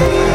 Bye.